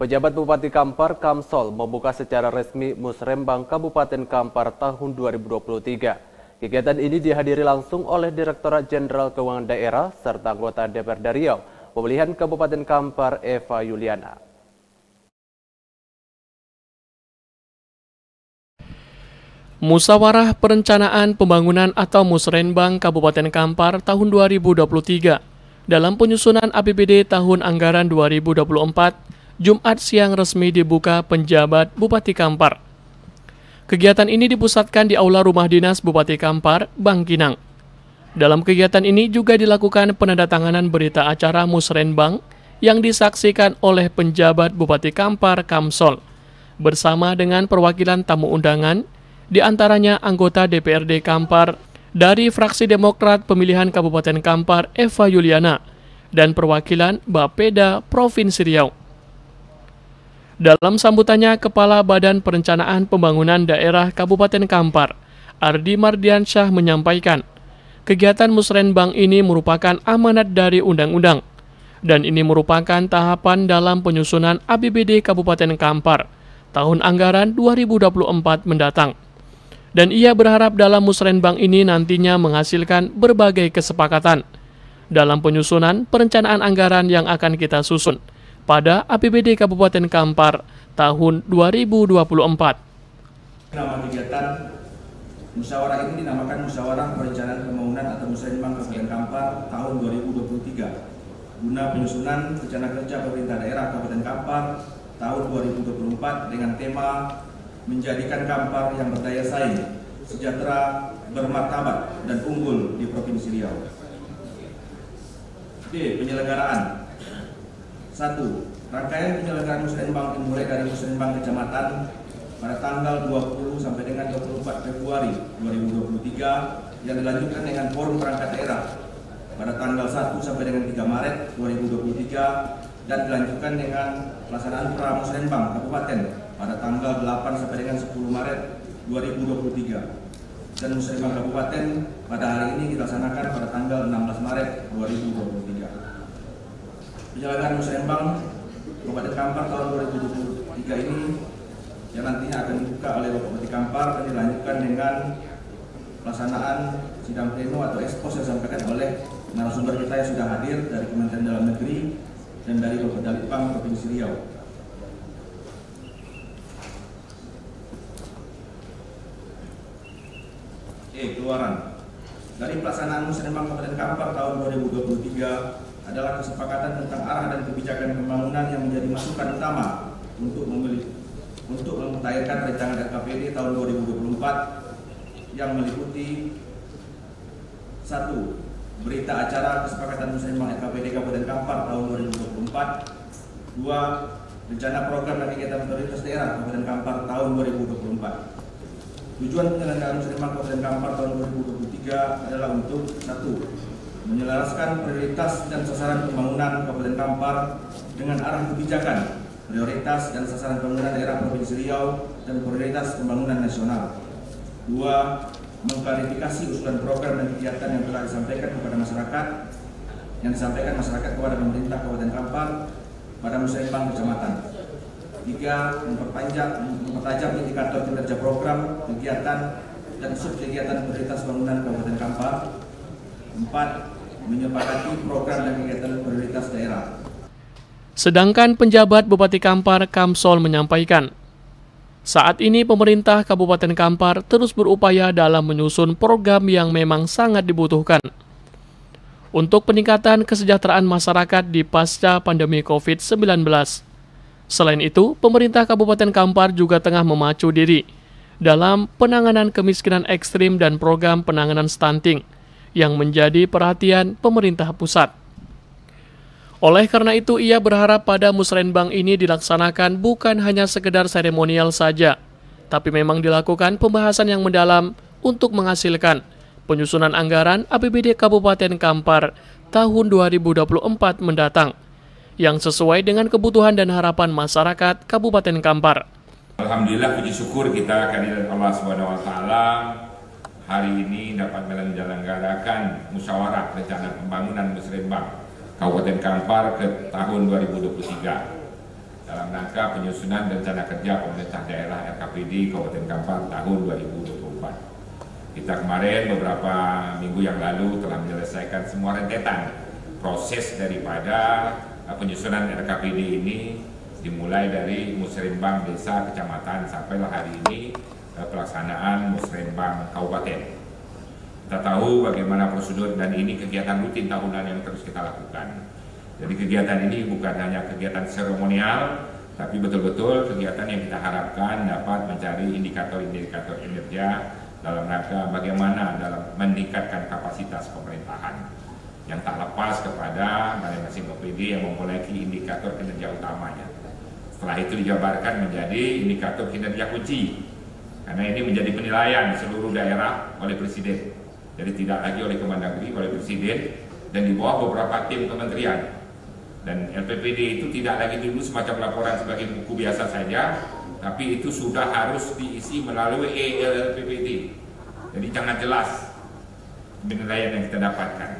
Pejabat Bupati Kampar, Kamsol, membuka secara resmi Musrembang Kabupaten Kampar tahun 2023. Kegiatan ini dihadiri langsung oleh Direktorat Jenderal Keuangan Daerah serta anggota DPRD Riau, pemilihan Kabupaten Kampar Eva Yuliana. Musawarah Perencanaan Pembangunan atau Musrenbang Kabupaten Kampar tahun 2023 dalam penyusunan APBD tahun anggaran 2024 Jumat siang resmi dibuka penjabat Bupati Kampar. Kegiatan ini dipusatkan di Aula Rumah Dinas Bupati Kampar, Bangkinang. Dalam kegiatan ini juga dilakukan penandatanganan berita acara Musrenbang yang disaksikan oleh penjabat Bupati Kampar, Kamsol, bersama dengan perwakilan tamu undangan, di antaranya anggota DPRD Kampar dari fraksi Demokrat pemilihan Kabupaten Kampar Eva Yuliana dan perwakilan Bapeda Provinsi Riau. Dalam sambutannya, Kepala Badan Perencanaan Pembangunan Daerah Kabupaten Kampar, Ardi Mardiansyah menyampaikan, kegiatan musrenbang ini merupakan amanat dari undang-undang, dan ini merupakan tahapan dalam penyusunan APBD Kabupaten Kampar tahun anggaran 2024 mendatang. Dan ia berharap dalam musrenbang ini nantinya menghasilkan berbagai kesepakatan dalam penyusunan perencanaan anggaran yang akan kita susun pada APBD Kabupaten Kampar tahun 2024. Nama kegiatan musyawarah ini dinamakan Musyawarah Perencanaan Pembangunan atau Musyawarah Kabupaten Kampar tahun 2023 guna penyusunan rencana kerja pemerintah daerah Kabupaten Kampar tahun 2024 dengan tema menjadikan Kampar yang berdaya saing, sejahtera, bermartabat, dan unggul di Provinsi Riau. D. Penyelenggaraan satu, rangkaian penyelenggaraan musrenbang dimulai dari musrenbang kecamatan pada tanggal 20 sampai dengan 24 Februari 2023 yang dilanjutkan dengan forum perangkat daerah pada tanggal 1 sampai dengan 3 Maret 2023 dan dilanjutkan dengan pelaksanaan pramusrenbang kabupaten pada tanggal 8 sampai dengan 10 Maret 2023 dan musrenbang kabupaten pada hari ini dilaksanakan pada tanggal 16 Maret 2023 penyelenggaraan musrembang Kabupaten Kampar tahun 2023 ini yang nantinya akan dibuka oleh Bupati Kampar dan dilanjutkan dengan pelaksanaan sidang pleno atau ekspos yang disampaikan oleh narasumber kita yang sudah hadir dari Kementerian Dalam Negeri dan dari Bapak Dalipang Provinsi Riau. E. Keluaran dari pelaksanaan musrembang Kabupaten Kampar tahun 2023 adalah kesepakatan tentang arah dan kebijakan pembangunan yang menjadi masukan utama untuk memilih untuk mengutayarkan rancangan RKPD tahun 2024 yang meliputi satu berita acara kesepakatan musyawarah RKPD Kabupaten Kampar tahun 2024 dua rencana program dan kegiatan prioritas daerah Kabupaten Kampar tahun 2024 tujuan penyelenggaraan musyawarah Kabupaten Kampar tahun 2023 adalah untuk satu menyelaraskan prioritas dan sasaran pembangunan Kabupaten Kampar dengan arah kebijakan, prioritas dan sasaran pembangunan daerah Provinsi Riau dan prioritas pembangunan nasional. Dua, mengklarifikasi usulan program dan kegiatan yang telah disampaikan kepada masyarakat yang disampaikan masyarakat kepada pemerintah Kabupaten Kampar pada musyawarah kecamatan. Tiga, memperpanjang, mempertajam indikator kinerja program, kegiatan, dan subkegiatan prioritas pembangunan Kabupaten Kampar. Empat, menyepakati program dan kegiatan prioritas daerah. Sedangkan penjabat Bupati Kampar Kamsol menyampaikan, saat ini pemerintah Kabupaten Kampar terus berupaya dalam menyusun program yang memang sangat dibutuhkan untuk peningkatan kesejahteraan masyarakat di pasca pandemi COVID-19. Selain itu, pemerintah Kabupaten Kampar juga tengah memacu diri dalam penanganan kemiskinan ekstrim dan program penanganan stunting – yang menjadi perhatian pemerintah pusat. Oleh karena itu, ia berharap pada musrenbang ini dilaksanakan bukan hanya sekedar seremonial saja, tapi memang dilakukan pembahasan yang mendalam untuk menghasilkan penyusunan anggaran APBD Kabupaten Kampar tahun 2024 mendatang yang sesuai dengan kebutuhan dan harapan masyarakat Kabupaten Kampar. Alhamdulillah puji syukur kita kehadiran Allah Subhanahu wa taala hari ini dapat menyelenggarakan musyawarah rencana pembangunan Musrembang Kabupaten Kampar ke tahun 2023. dalam rangka penyusunan rencana kerja pemerintah daerah RKPD Kabupaten Kampar tahun 2024. Kita kemarin beberapa minggu yang lalu telah menyelesaikan semua rentetan proses daripada uh, penyusunan RKPD ini dimulai dari musrembang desa kecamatan sampailah hari ini pelaksanaan musrembang kabupaten. Kita tahu bagaimana prosedur dan ini kegiatan rutin tahunan yang terus kita lakukan. Jadi kegiatan ini bukan hanya kegiatan seremonial, tapi betul-betul kegiatan yang kita harapkan dapat mencari indikator-indikator kinerja dalam rangka bagaimana dalam meningkatkan kapasitas pemerintahan yang tak lepas kepada masing-masing OPD yang memiliki indikator kinerja utamanya. Setelah itu dijabarkan menjadi indikator kinerja kunci, karena ini menjadi penilaian seluruh daerah oleh Presiden. Jadi tidak lagi oleh Kemendagri, oleh Presiden, dan di bawah beberapa tim kementerian dan LPPD itu tidak lagi dulu semacam laporan sebagai buku biasa saja, tapi itu sudah harus diisi melalui ELPPD. Jadi sangat jelas penilaian yang kita dapatkan.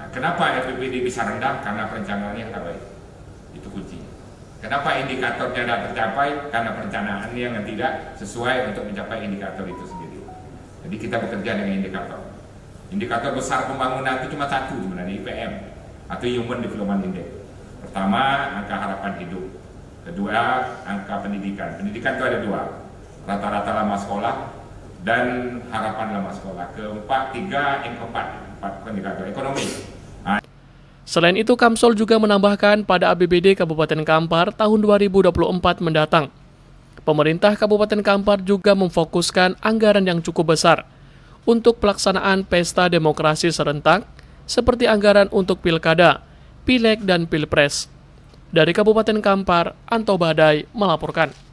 Nah, kenapa LPPD bisa rendah? Karena perencanaannya tidak baik. Itu kuncinya. Kenapa indikatornya tidak tercapai? Karena perencanaannya yang tidak sesuai untuk mencapai indikator itu sendiri. Jadi kita bekerja dengan indikator. Indikator besar pembangunan itu cuma satu sebenarnya IPM atau Human Development Index. Pertama, angka harapan hidup. Kedua, angka pendidikan. Pendidikan itu ada dua, rata-rata lama sekolah dan harapan lama sekolah. Keempat, tiga, yang keempat, empat indikator ekonomi. Selain itu, Kamsol juga menambahkan pada ABBD Kabupaten Kampar tahun 2024 mendatang. Pemerintah Kabupaten Kampar juga memfokuskan anggaran yang cukup besar untuk pelaksanaan pesta demokrasi serentak seperti anggaran untuk pilkada, pileg, dan pilpres. Dari Kabupaten Kampar, Anto Badai melaporkan.